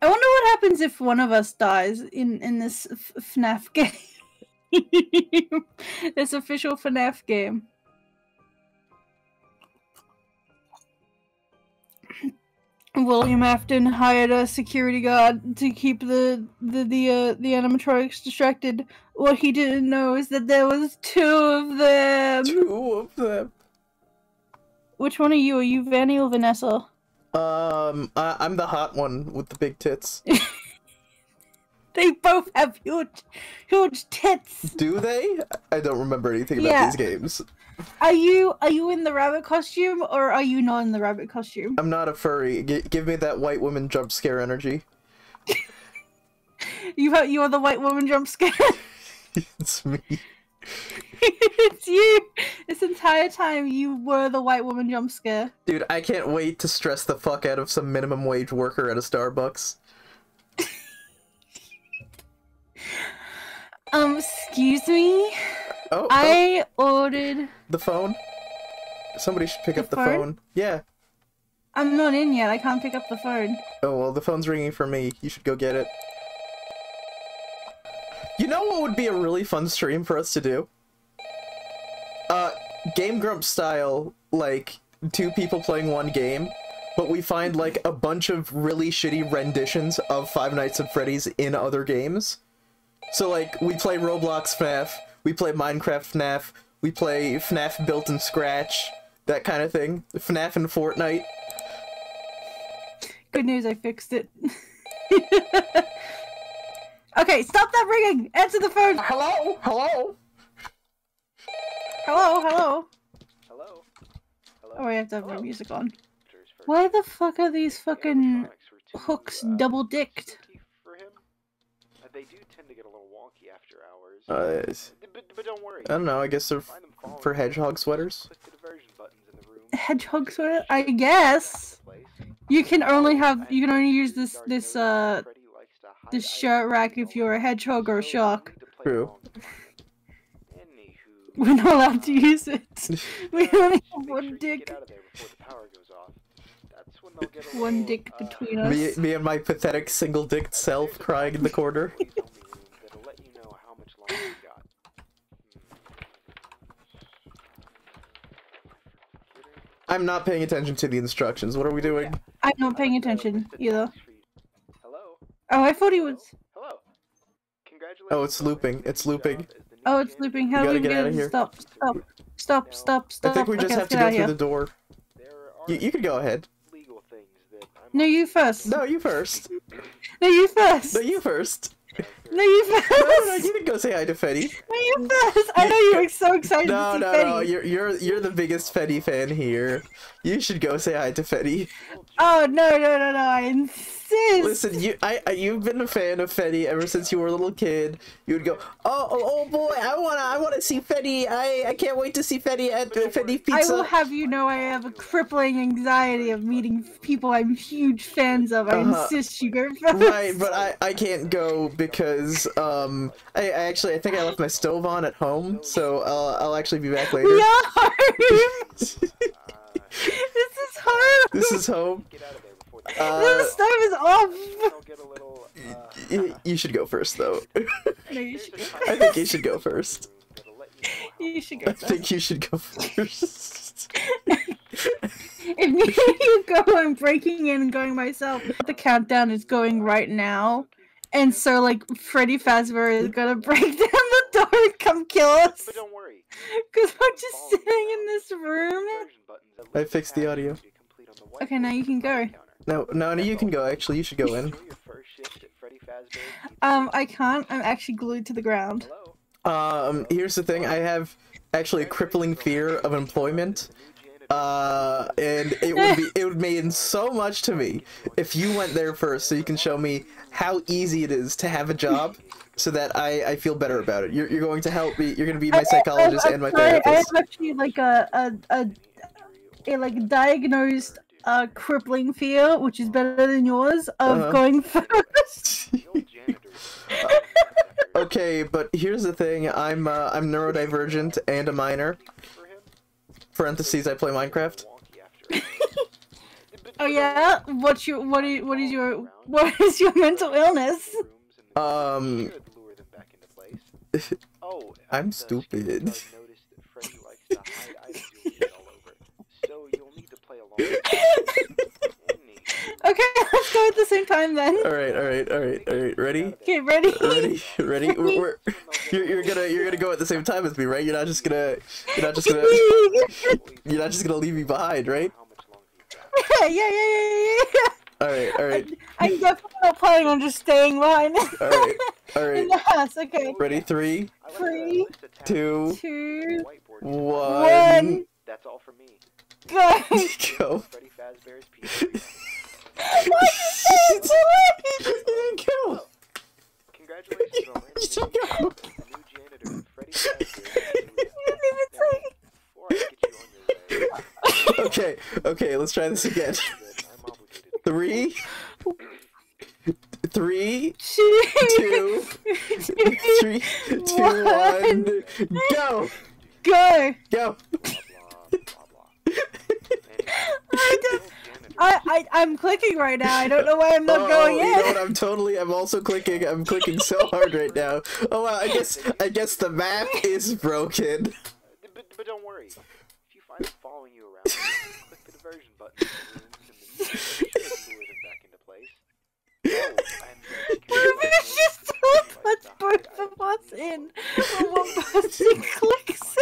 I wonder what happens if one of us dies in in this F- FNAF game. this official FNAF game. William Afton hired a security guard to keep the the the uh, the animatronics distracted. What he didn't know is that there was two of them. Two of them. Which one are you? Are you Vanny or Vanessa? Um, I, I'm the hot one with the big tits. They both have huge, huge tits. Do they? I don't remember anything about Yeah. these games. Are you are you in the rabbit costume or are you not in the rabbit costume? I'm not a furry. G- give me that white woman jump scare energy. You you are the white woman jump scare. it's me. It's you. This entire time you were the white woman jump scare. Dude, I can't wait to stress the fuck out of some minimum wage worker at a Starbucks. Um, excuse me. Oh, oh, I ordered. the phone? Somebody should pick The up the phone? phone. Yeah. I'm not in yet. I can't pick up the phone. Oh, well, the phone's ringing for me. You should go get it. You know what would be a really fun stream for us to do? Uh, Game Grump style, like, two people playing one game, but we find, like, a bunch of really shitty renditions of Five Nights at Freddy's in other games. So, like, we play Roblox FNAF, we play Minecraft FNAF, we play FNAF built in Scratch, that kind of thing. FNAF and Fortnite. Good news, I fixed it. okay, stop that ringing. Answer the phone. Hello? Hello? Hello, hello. Hello? Hello? Oh, I have to have my music on. Why the fuck are these fucking too, hooks uh, double dicked? for him. Uh, they do tend to get a little wonky after hours. Uh, it's- but, but don't worry. I don't know, I guess they're f- Find them following for hedgehog sweaters. Click the diversion buttons in the room. Hedgehog sweater? I guess. You can only have you can only use this this uh Freddy likes to hide this shirt rack if you're a hedgehog or a shark. you need to play True. along. We're not allowed to use it. We only make have sure one get dick. out of there before the power goes off. That's when they'll get a One little, dick uh, between us. Me, me and my pathetic single-dicked self crying in the corner. Please tell me room that'll let you know how much longer you got. I'm not paying attention to the instructions. What are we doing? I'm not paying attention either. Hello? Oh, I thought he was. Hello? Congratulations. Oh, it's looping. It's your looping. Job as the new Oh, it's looping. How do gotta we get get outta it? here. Stop! Stop! Stop! Stop! Stop! I think we Okay, just have to get go through here. the door. You, are you could go ahead. legal things that I'm No, you first. No, you first. No, you first. No, you first. No, you first. No, no, you can go say hi to Fetty. No, you first. I know you were so excited No, to see no, Fetty. no. You're you're you're the biggest Fetty fan here. You should go say hi to Fetty. Oh no, no, no, no! I Listen, you I, I you've been a fan of Fetty ever since you were a little kid. You would go, oh oh, oh boy, I wanna I wanna see Fetty. I I can't wait to see Fetty at uh, Fetty I will have you know I have a crippling anxiety of meeting people I'm huge fans of. I Uh-huh. insist you go first. Right, but I I can't go because um I, I actually I think I left my stove on at home, so I'll I'll actually be back later. Home. this is home. This is home. Get out of the the Uh, stove is off. I'll get a little uh, you should go first though. No, you should I think you should go first. you know how You should go I think you should go first. If you go, I'm breaking in and going myself. The countdown is going right now. And so, like, Freddy Fazbear is gonna break down the door and come kill us. But don't worry. Because we're just sitting in this room. Diversion buttons that I fixed the audio. be complete on the white Okay, now you can go. Counter. No, no, no, you can go. Actually, you should go in. Sure your first shift at Freddy Fazbear's Pizza. Um, I can't. I'm actually glued to the ground. Um, here's the thing. I have actually a crippling fear of employment. Uh, and it would be it would mean so much to me if you went there first, so you can show me how easy it is to have a job, so that I I feel better about it. You're you're going to help me. You're going to be my psychologist I'm and my sorry, I have actually like a a, a a like diagnosed uh crippling fear, which is better than yours, of Uh-huh. going first. The. Okay, but here's the thing. I'm uh, I'm neurodivergent and a minor. Parentheses. I play Minecraft. wonky after hours. But Oh yeah. What's your what is what is your what is your mental illness? Um, Should lure them back into place. Oh, I'm stupid. At the same time then. all right, all right, all right, all right. Ready? Okay, ready? Ready? Ready? We're, we're, you're, you're gonna you're gonna go at the same time as me, right? You're not just gonna you're not just gonna you're not just gonna leave me behind, right? how much longer you've got. yeah, yeah, yeah, yeah, yeah. All right, all right, I'm definitely not planning on just staying behind all right, all in right. the house. Okay. Ready? Three, I like the Three, list of tasks two, Two, one, one, That's all for me. go. go. Freddy Fazbear's Pizzeria. Why you say it Go. Congratulations on landing new janitor Freddy Fazbear's Pizzeria. You didn't even say it. Before you on your Okay, okay. Let's try this again. that I'm obligated to Three, three, Two, two, three, two, one, go, go. go. blah blah blah. I don't- I, I, I'm clicking right now. I don't know why I'm not oh, going you know in. what? I'm totally. I'm also clicking. I'm clicking so hard right now. Oh, well, I guess. I guess the map is broken. But, but don't worry. If you find it following you around, click the diversion button in the rooms, and then you should lure them back into place. Oh, and the What security if it's guard just noticed puts that Freddy likes both to of us in? you'll One see person clicks.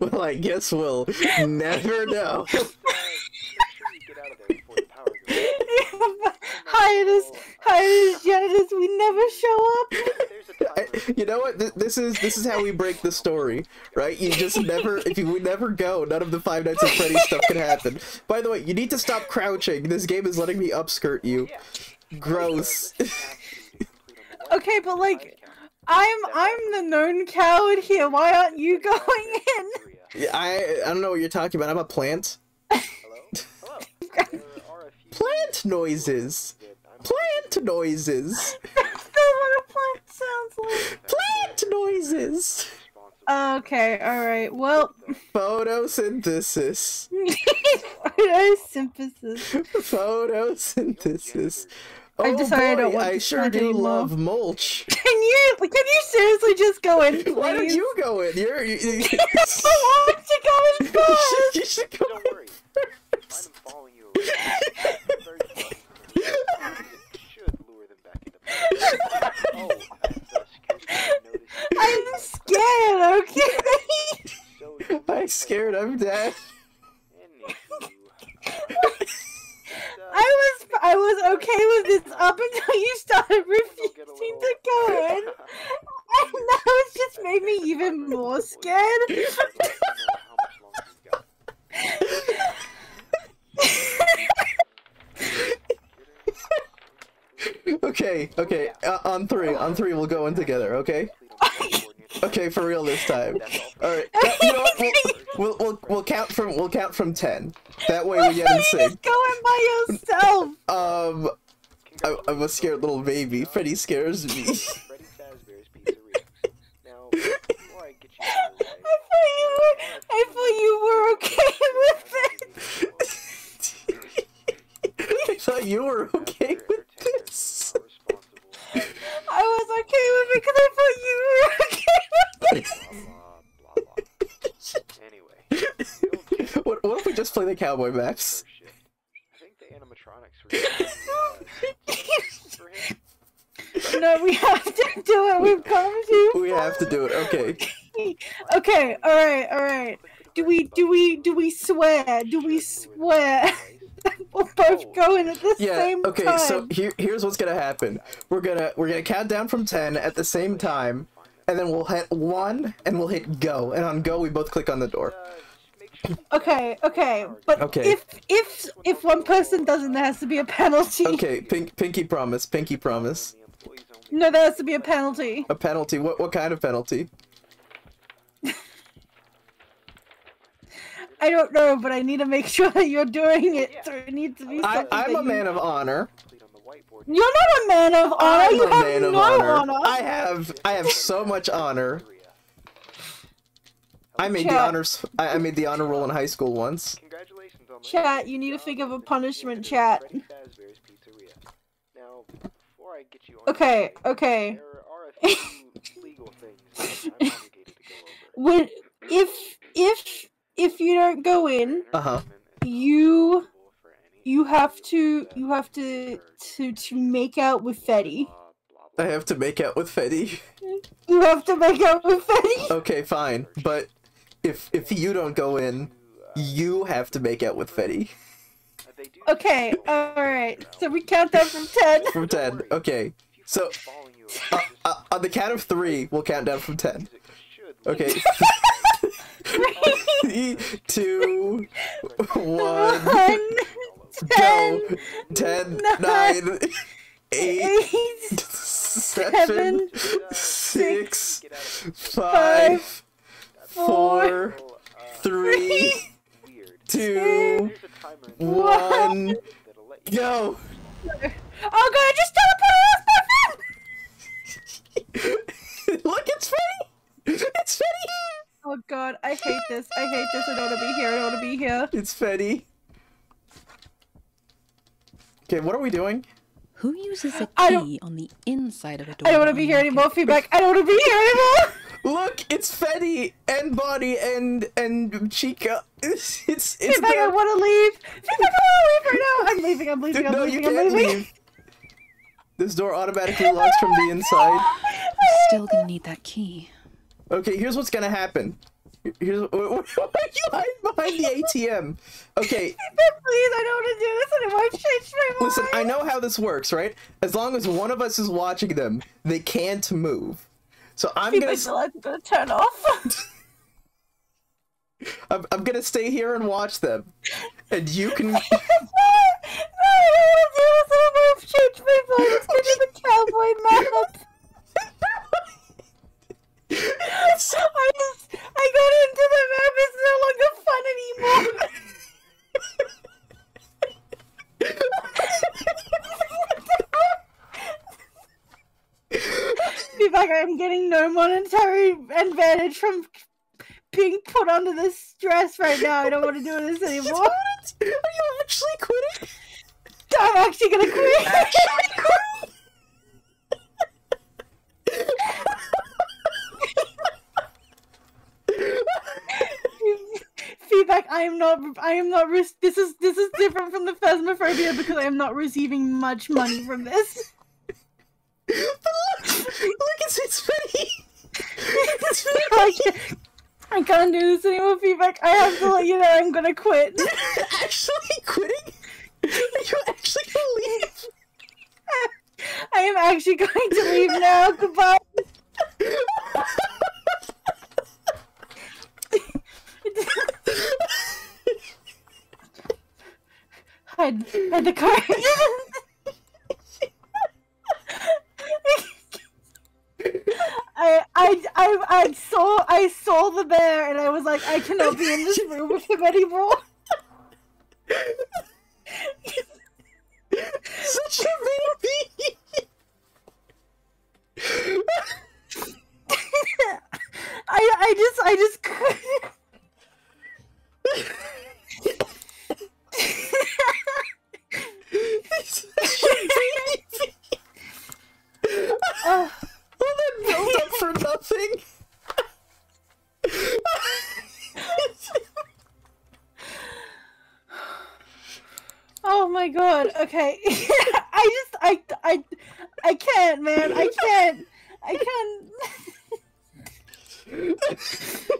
well, I guess we'll never know. Just, uh, make sure you get out of there before the power goes out. Hiatus, hiatus, janitors, we never show up. There's a I- timer. you know what? Th- This is this is how we break the story, right? You just never. If you would never go, none of the Five Nights at Freddy's stuff can happen. By the way, you need to stop crouching. This game is letting me upskirt you. Gross. Okay, but like, I'm I'm the known coward here. Why aren't you going in? I I don't know what you're talking about. I'm a plant. Hello? Hello? There are a few Plant noises. That I'm Plant noises. That's not what a plant sounds like. Plant noises. Okay, alright, well. Photosynthesis. Photosynthesis. Photosynthesis. Oh I decided I don't want I sure do anymore. love mulch. Can you can you seriously just go in, please? Why don't you go in? You're. You, you, I want to go in first. you should go Don't worry. Find them following you around. Diversion button in the rooms, and you should lure them back into place. Oh, and the security guard noticed I'm scared, okay? I'm scared I'm dead. I was I was okay with this up until you started refusing to go in. And now it's just made me even more scared. Okay, okay. Uh, on three, on three, we'll go in together. Okay. Okay, for real this time. All right. You know what? We'll, we'll, we'll, we'll count from we'll count from ten. That way we get in sync. just go in by yourself. Um, I, I'm a scared little baby. Freddy scares me. Freddy Fazbear's Pizzeria. Now, before I get you I on your thought you were I thought you were okay with it. I thought you were okay with this. I was okay with it because I thought you were okay with it. Blah, blah, blah. Anyway, What, what if we just play the cowboy maps? Oh, I think the animatronics were. No, we have to do it. We've come to. We have to do it. Okay. Okay. All right. All right. Do we? Do we? Do we swear? Do we swear? we're both oh. going at the Yeah. same Okay. time. Okay. So here, here's what's gonna happen. We're gonna we're gonna count down from ten at the same time, and then we'll hit one, and we'll hit go, and on go we both click on the door. Uh, make sure you Okay. Okay. But Okay. if if if one person doesn't, there has to be a penalty. Okay. Pink, pinky promise. Pinky promise. the employees only No, there has to be a penalty. A penalty. What what kind of penalty? I don't know, but I need to make sure that you're doing it. So it needs to be I, something. I'm that a you- man of honor. complete on the whiteboard. You're not a man of honor. I'm you a have man of no honor. honor. I have I have so much honor. I made the honors. I, I made the honor roll in high school once. Congratulations on my Chat, you need to think of a punishment, chat. Freddy Fazbear's Pizzeria. Now, before I get you on Okay, okay. There are a few legal things that I'm obligated to go over. When if if if you don't go in, Uh-huh. you you have to you have to to to make out with Fetty. I have to make out with Fetty. You have to make out with Fetty. Okay, fine. But if if you don't go in, you have to make out with Fetty. Okay, alright. So we count down from ten. From 10. Okay. So, uh, uh, on the count of three, we'll count down from 10. Okay. Three, two, one, One, go. ten, Ten, nine, nine, eight, eight, seven, seven, six, five, five, four, three, two, one, go. Oh god, I just teleported off my phone! Look, it's Fetty! It's Fetty! Oh god, I hate this. I hate this. I don't want to be here. I don't want to be here. It's Fetty. Okay, what are we doing? Who uses a key on the inside of a door? I don't want to be here anymore. Feedback. I don't want to be here anymore. Look, it's Fetty and Bonnie and and Chica. It's it's, it's Feedback. I them. want to leave. Feedback. I want to leave right now. I'm leaving. I'm leaving. I'm no, leaving. you I'm can't leaving. leave. This door automatically locks from the inside. I'm Still gonna need that key. Okay, here's what's gonna happen. Here's why are you hiding behind the ATM? Okay, please. I don't want to do this anymore. I've changed my mind. listen. I know how this works, right? As long as one of us is watching them, they can't move. So I'm gonna. Feedback. The lights are gonna turn off. I'm, I'm gonna stay here and watch them, and you can. no, I don't want to do this anymore. I've changed my. Let's go to the cowboy map. I just, I got into the map. It's no longer fun anymore. Feedback, I'm getting no monetary advantage from being put under this stress right now. I don't want to do this anymore. Are you actually quitting? I'm actually gonna quit. Feedback. I am not. I am not. Re- this is this is different from the phasmophobia because I am not receiving much money from this. Look, it's it's Fetty. I can't, I can't do this anymore. Feedback. I have to let you know I'm gonna quit. actually quitting? Are you actually gonna leave? I am actually going to leave now. Goodbye. hide, hide the car. I, I, I, saw, I saw the bear, and I was like, I cannot be in this room with him anymore. Such a baby. I, I just, I just couldn't. Such a baby. Oh, All that built up for nothing. oh my god. Okay. I just, I, I, I can't, man. I can't. I can't.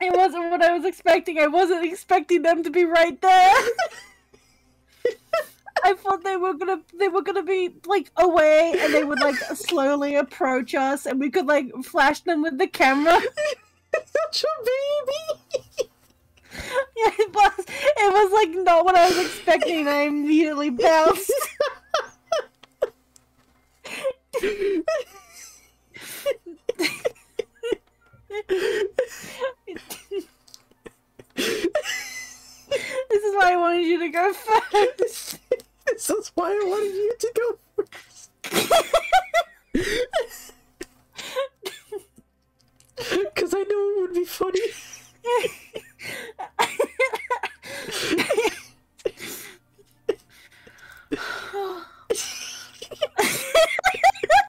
It wasn't what I was expecting. I wasn't expecting them to be right there. I thought they were gonna they were gonna be like away and they would like slowly approach us and we could like flash them with the camera. Such a baby. Yeah, it was it was like not what I was expecting I immediately bounced. this is why I wanted you to go first.